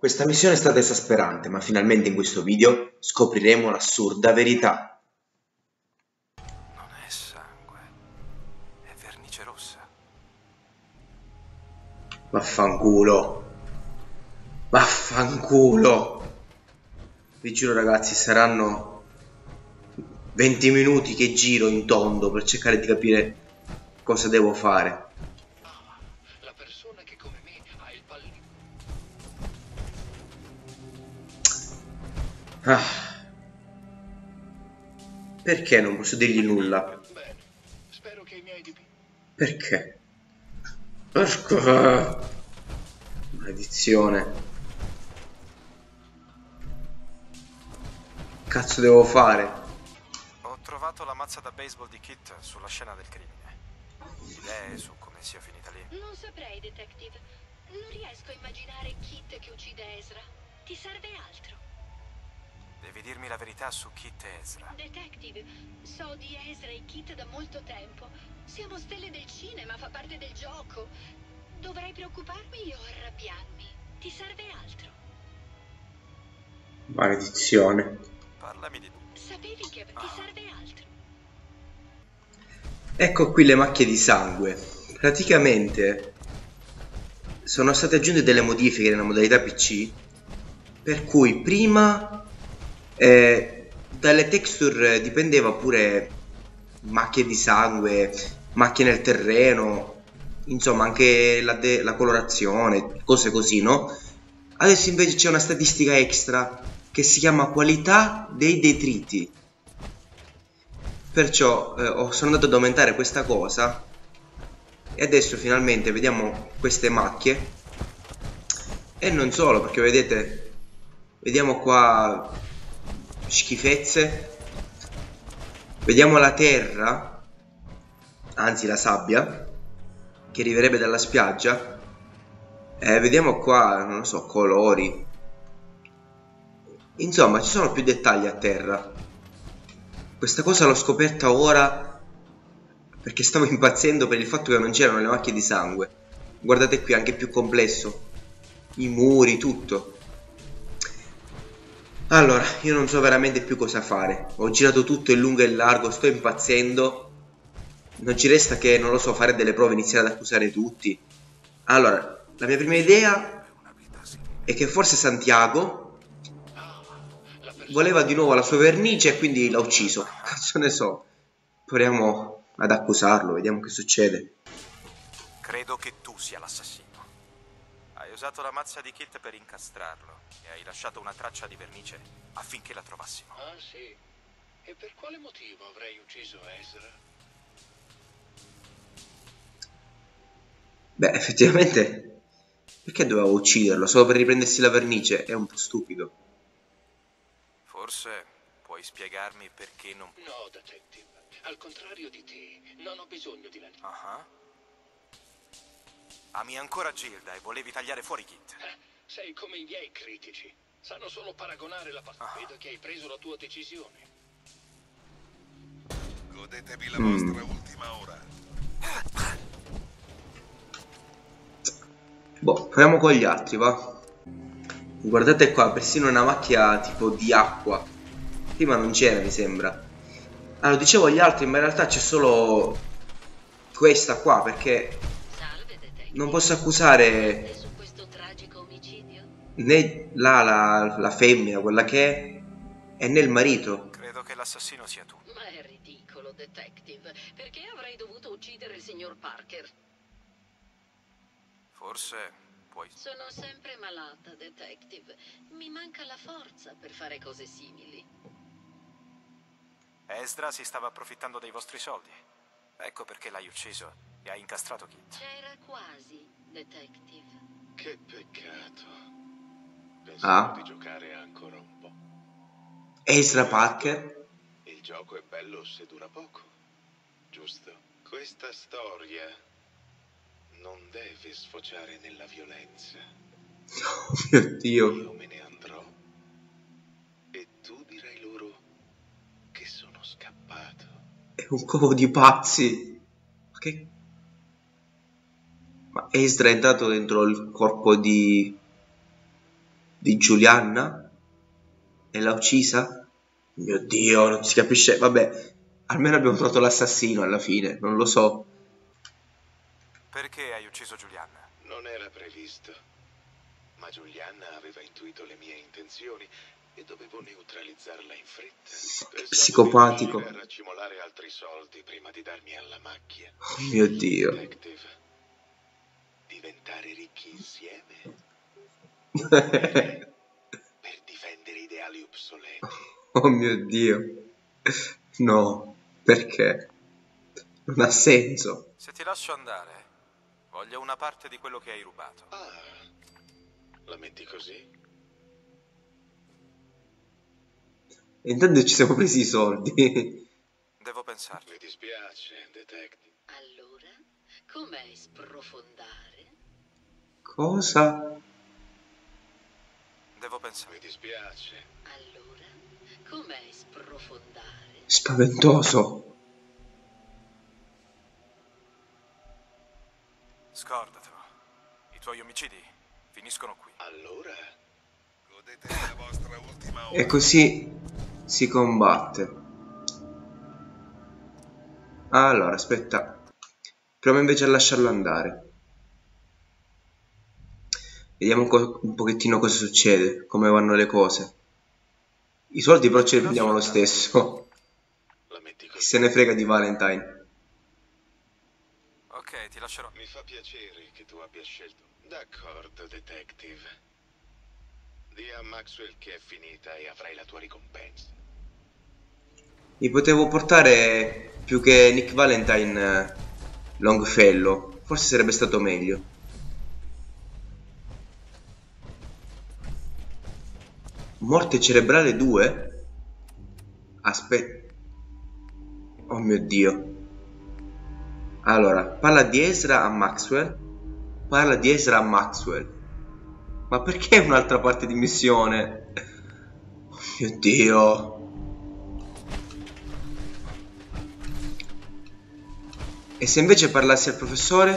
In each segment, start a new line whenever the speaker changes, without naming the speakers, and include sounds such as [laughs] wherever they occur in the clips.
Questa missione è stata esasperante, ma finalmente in questo video scopriremo l'assurda verità.
Non è sangue, è vernice rossa.
Vaffanculo. Vaffanculo. Vi giuro ragazzi, saranno 20 minuti che giro in tondo per cercare di capire cosa devo fare. Ah. Perché non posso dirgli nulla?
Bene, spero che i miei dipinti.
Perché? Porco... Maledizione. Cazzo devo fare?
Ho trovato la mazza da baseball di Kit sulla scena del crimine. Idee su come sia finita lì?
Non saprei, detective. Non riesco a immaginare Kit che uccide Ezra. Ti serve altro?
Devi dirmi la verità su Kit e Ezra.
Detective, so di Ezra e Kit da molto tempo. Siamo stelle del cinema, fa parte del gioco. Dovrei preoccuparmi o arrabbiarmi? Ti serve altro?
Maledizione.
Parlami di...
Sapevi che ti serve altro?
Ecco qui le macchie di sangue. Praticamente sono state aggiunte delle modifiche nella modalità PC per cui prima eh, dalle texture dipendeva pure macchie di sangue, macchie nel terreno, insomma anche la, de- la colorazione, cose così, no? Adesso invece c'è una statistica extra che si chiama qualità dei detriti. Perciò eh, sono andato ad aumentare questa cosa e adesso finalmente vediamo queste macchie e non solo perché vedete vediamo qua schifezze. Vediamo la terra anzi la sabbia che arriverebbe dalla spiaggia. E vediamo qua non lo so colori. Insomma ci sono più dettagli a terra. Questa cosa l'ho scoperta ora perché stavo [laughs] impazzendo per il fatto che non c'erano le macchie di sangue. Guardate qui anche più complesso. I muri tutto allora, io non so veramente più cosa fare. Ho girato tutto in lungo e in largo, sto impazzendo. Non ci resta che, non lo so, fare delle prove, iniziare ad accusare tutti. Allora, la mia prima idea è che forse Santiago voleva di nuovo la sua vernice e quindi l'ha ucciso. [laughs] Cazzo ne so. Proviamo ad accusarlo, vediamo che succede.
Credo che tu sia l'assassino. Hai usato la mazza di Kit per incastrarlo e hai lasciato una traccia di vernice affinché la trovassimo.
Ah, sì. E per quale motivo avrei ucciso Ezra?
Beh, effettivamente, perché dovevo ucciderlo? Solo per riprendersi la vernice? È un po' stupido.
Forse puoi spiegarmi perché non...
No, detective. Al contrario di te, non ho bisogno di lei.
Ah. Ami ancora Gilda e volevi tagliare fuori Kit.
Eh, sei come i miei critici. Sanno solo paragonare la parte.
Ah.
Vedo che hai preso la tua decisione.
Godetevi la
Mm.
vostra ultima ora.
Boh, proviamo con gli altri, va. Guardate qua, persino una macchia tipo di acqua. Prima non c'era, mi sembra. Allora, dicevo gli altri, ma in realtà c'è solo questa qua, perché. Non posso accusare
su questo tragico omicidio?
né là la, la femmina, quella che è, e né il marito.
Credo che l'assassino sia tu.
Ma è ridicolo, detective. Perché avrei dovuto uccidere il signor Parker?
Forse puoi...
Sono sempre malata, detective. Mi manca la forza per fare cose simili.
Ezra si stava approfittando dei vostri soldi. Ecco perché l'hai ucciso e hai incastrato Kit.
C'era quasi, detective.
Che peccato. Pensavo
Ah.
di giocare ancora un po'.
Ezra Parker?
Il gioco è bello se dura poco, giusto? Questa storia non deve sfociare nella violenza.
Oh [laughs] mio Dio.
Io me ne andrò. E tu dirai loro che sono scappato.
È un covo di pazzi. Ma che... Ma Ezra è entrato dentro il corpo di... di Giulianna? E l'ha uccisa? Mio Dio, non si capisce. Vabbè, almeno abbiamo trovato l'assassino alla fine, non lo so.
Perché hai ucciso Giulianna?
Non era previsto. Ma Giulianna aveva intuito le mie intenzioni e dovevo neutralizzarla in fretta.
Psicopatico.
a raccimolare altri soldi prima di darmi alla macchia.
Oh mio Dio.
Detective. Diventare ricchi insieme [laughs] per difendere ideali obsoleti.
oh mio Dio. No, perché? Non ha senso.
Se ti lascio andare, voglio una parte di quello che hai rubato.
Ah, la metti così?
Intanto ci siamo presi i soldi.
Devo pensarci.
Mi dispiace, detective.
Allora, com'è sprofondare?
Cosa?
Devo pensare.
Mi dispiace.
Allora, com'è sprofondare?
Spaventoso.
Scordatelo. I tuoi omicidi finiscono qui.
Allora,
Godetevi la vostra ultima ora.
E così si combatte. Allora, aspetta. Proviamo invece a lasciarlo andare. Vediamo un, co- un pochettino cosa succede, come vanno le cose. I soldi però ce li prendiamo lo stesso.
la metti
Chi
così?
se ne frega di Valentine.
Ok, ti lascerò.
Mi fa piacere che tu abbia scelto. D'accordo, detective. Di a Maxwell che è finita e avrai la tua ricompensa.
Mi potevo portare più che Nick Valentine eh, Longfellow. Forse sarebbe stato meglio. Morte cerebrale 2? Aspetta. Oh mio Dio. Allora, parla di Ezra a Maxwell. Parla di Ezra a Maxwell. Ma perché un'altra parte di missione? Oh mio Dio. E se invece parlassi al professore?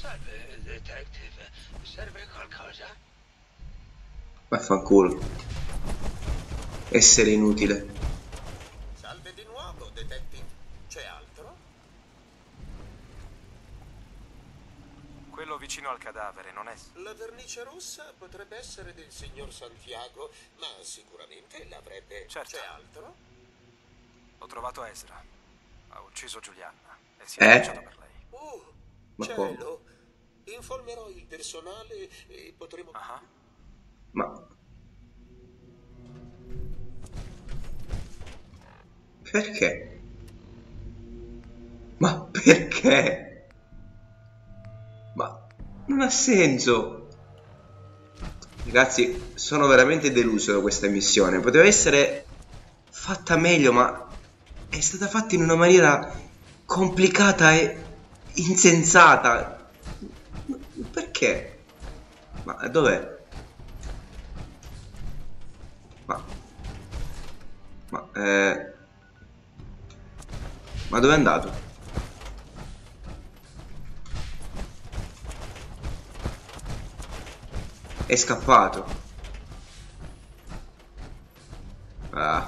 Salve, detective. Serve qualcosa?
Vaffanculo. Essere inutile.
Salve di nuovo, detective. C'è altro?
Quello vicino al cadavere non è.
La vernice rossa potrebbe essere del signor Santiago, ma sicuramente l'avrebbe.
Certo.
C'è altro?
Ho trovato Ezra. Ha ucciso Giulianna e si
Eh?
è lanciato per lei.
Oh,
Ma
cielo. Informerò il personale e potremo.
Ah,
Ma... Perché? Ma perché? Non ha senso. Ragazzi, sono veramente deluso da questa missione. Poteva essere fatta meglio, ma è stata fatta in una maniera complicata e insensata. Perché? Ma dov'è? Ma... Ma... Eh... Ma dove è andato? È scappato. Ah.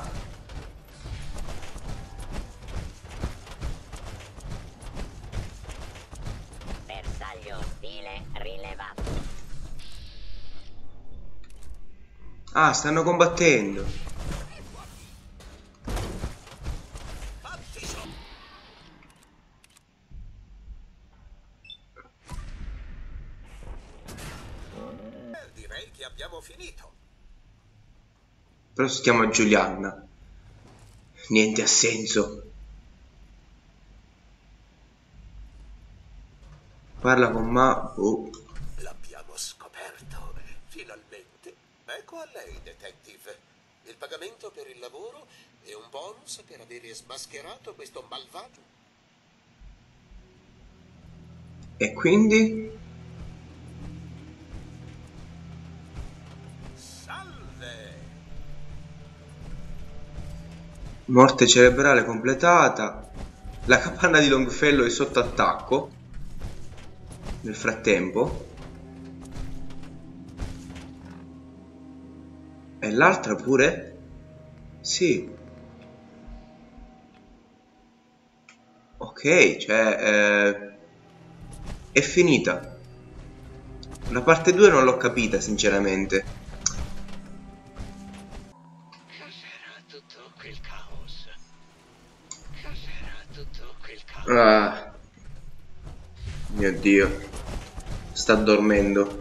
Bersaglio ostile rilevato.
Ah, stanno combattendo.
Eh, direi che abbiamo finito.
Però si chiama Giulianna. Niente ha senso. Parla con ma... Oh.
L'abbiamo scoperto, finalmente. Ecco a lei, detective. Il pagamento per il lavoro e un bonus per avere smascherato questo malvagio.
E quindi? Morte cerebrale completata. La capanna di Longfellow è sotto attacco. Nel frattempo. E l'altra pure? Sì. Ok, cioè... Eh, è finita. La parte 2 non l'ho capita, sinceramente. Mio Dio. Sta dormendo.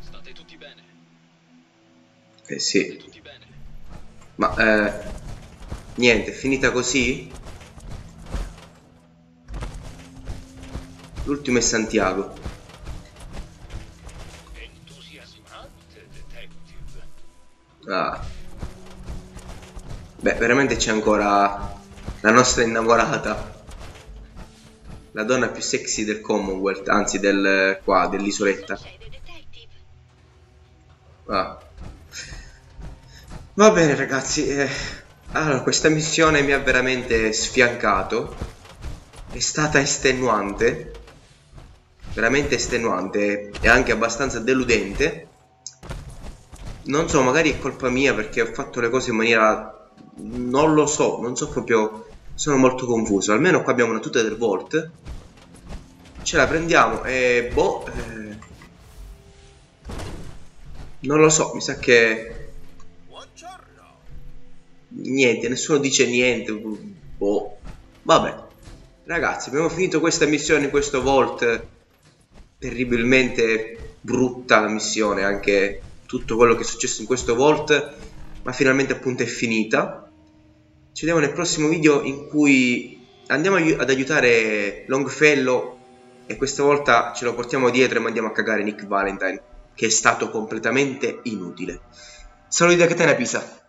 State tutti bene?
Eh sì.
Tutti bene?
Ma eh, niente, è finita così? L'ultimo è Santiago.
Entusiasmante, detective.
Ah. Beh, veramente c'è ancora la nostra innamorata. La donna più sexy del Commonwealth, anzi del qua, dell'isoletta. Ah. Va bene ragazzi, eh, allora questa missione mi ha veramente sfiancato, è stata estenuante, veramente estenuante e anche abbastanza deludente. Non so, magari è colpa mia perché ho fatto le cose in maniera... non lo so, non so proprio... sono molto confuso. Almeno qua abbiamo una tuta del Volt. Ce la prendiamo e boh... eh, Non lo so, mi sa che niente, nessuno dice niente. Boh. Vabbè. Ragazzi, abbiamo finito questa missione in questo Vault. Terribilmente brutta la missione, anche tutto quello che è successo in questo Vault. Ma finalmente appunto è finita. Ci vediamo nel prossimo video in cui andiamo ad aiutare Longfellow e questa volta ce lo portiamo dietro e mandiamo a cagare Nick Valentine, che è stato completamente inutile. Saluti da Catena Pisa.